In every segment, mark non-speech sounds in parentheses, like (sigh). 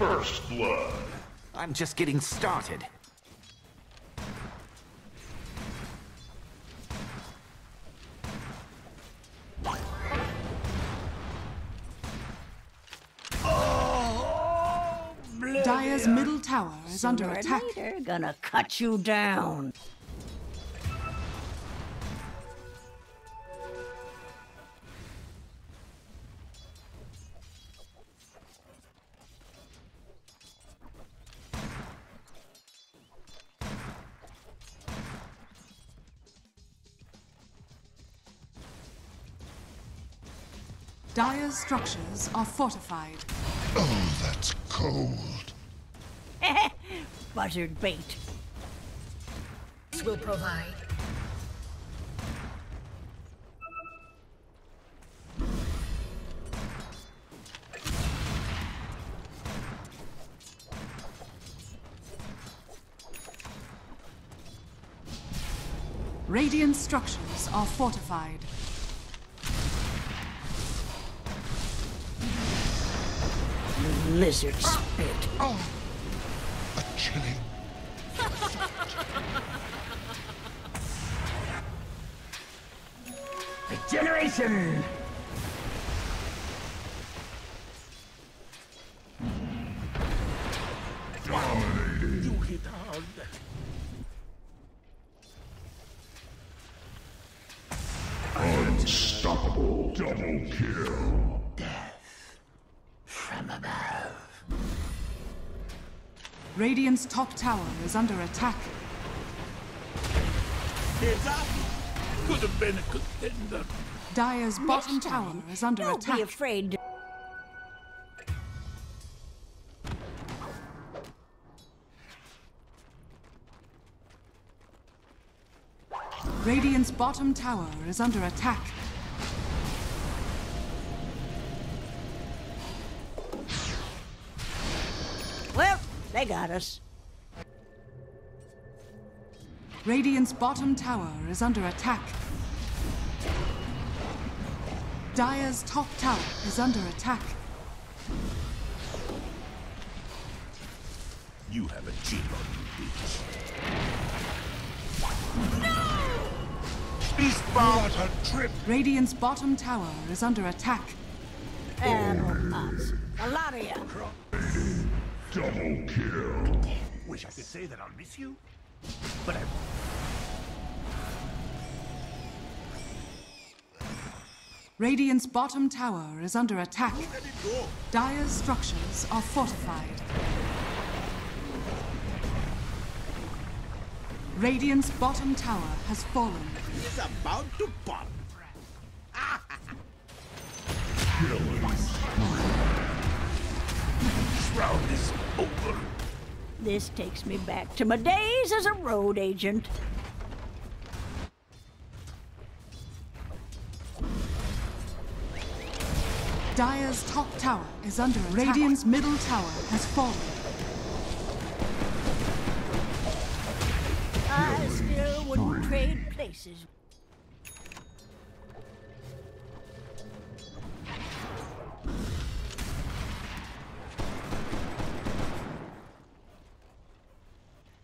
First blood. I'm just getting started. Dire's middle tower is under Sooner or attack. later, gonna cut you down. Dire's structures are fortified. Oh, that's cold. (laughs) Buzzard bait. This will provide. Radiant structures are fortified. Lizard spit. Oh, a chilling. Regeneration! Dominating. You hit hard. Unstoppable. Double kill. Radiant's top tower is under attack. Heads up. Could have been a contender. Dire's bottom Next tower is under Don't be afraid Radiant's bottom tower is under attack. They got us. Radiant's bottom tower is under attack. Dire's top tower is under attack. You have a chip on you, bitch. What a trip. Radiant's bottom tower is under attack. And us. A lot of you. Double kill. Wish I could say that I'll miss you, but I Radiant's bottom tower is under attack. let it go. Dire's structures are fortified. Radiant's bottom tower has fallen. He's about to pop. (laughs) Killing. This takes me back to my days as a road agent. Dire's top tower is under attack. Radiant's middle tower has fallen. I still wouldn't trade places.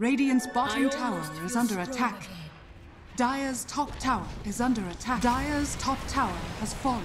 Radiant's bottom tower is under attack. again. Dire's top tower is under attack. Dire's top tower has fallen.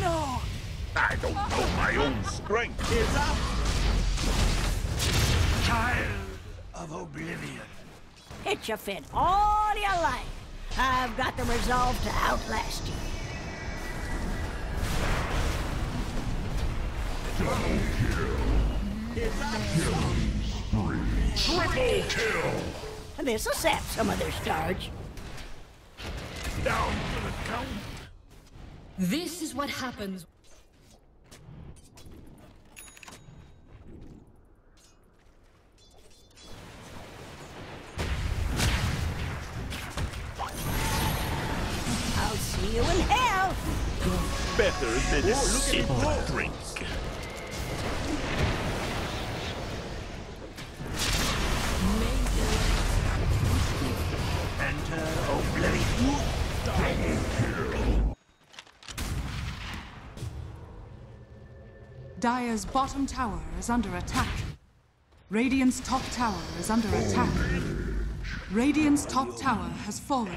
No! I don't know my own strength. Heads up. Child of oblivion. Hit your fit all your life. I've got the resolve to outlast you. Double kill. Triple kill. This'll sap some of their starch. Down to the count. This is what happens. I'll see you in hell. Better than a sip of drink. Dire's bottom tower is under attack. Radiant's top tower is under attack. Radiant's top tower has fallen.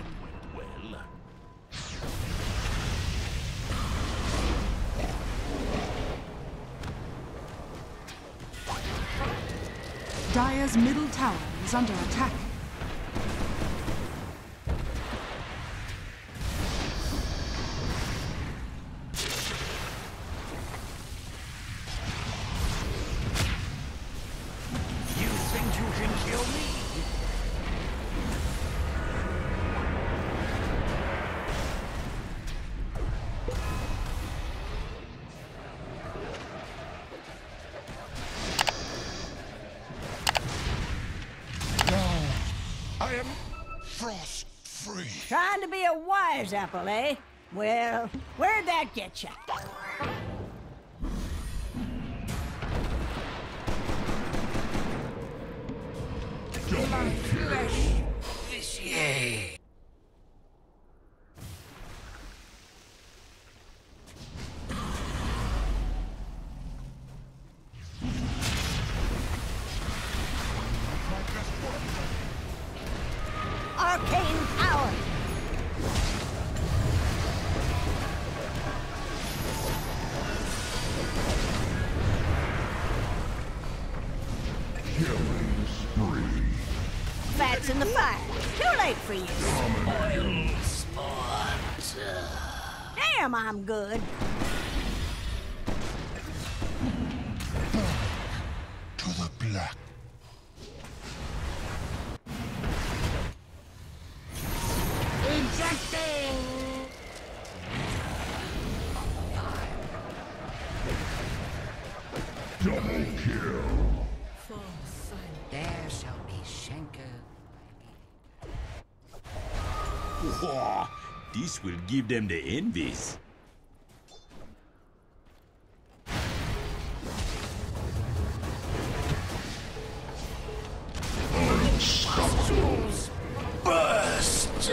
Dire's middle tower is under attack. Trying to be a wise apple, eh? Well, where'd that get you? Arcane power! Too late for you. Damn, I'm good. Whoa, this will give them the envies.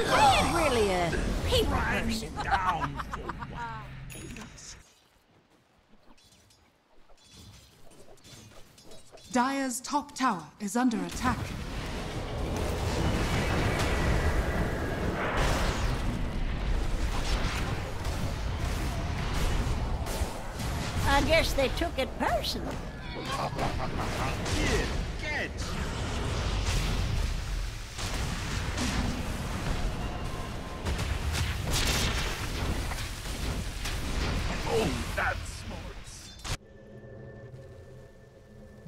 I ain't really a people person. Down. (laughs) Dire's top tower is under attack. I guess they took it personal. Here, catch. Oh, that's smart.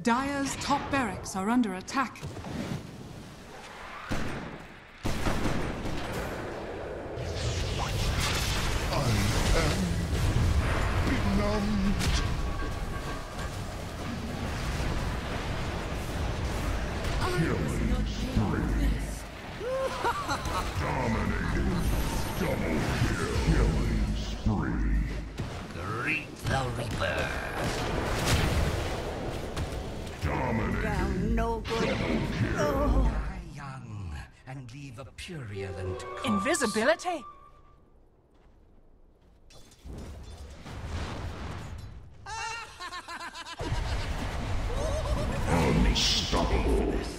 Dire's top barracks are under attack. The Reaper. Dominating. Down no good. Oh. Die young and leave a purulent corpse. Invisibility? Unstoppable.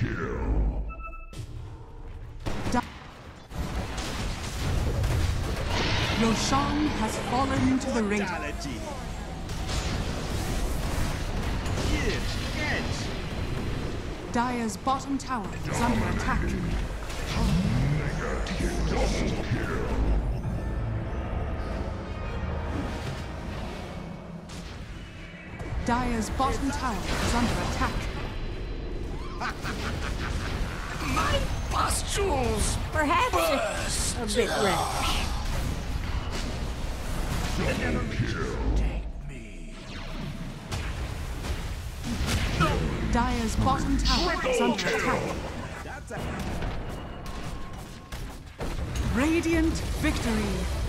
Kill. Roshan has fallen to the ring. Dire's bottom tower is under attack. Dire's bottom tower is under attack. My pustules Perhaps a bit rash. take me. Dire's bottom tower is under attack. Radiant victory.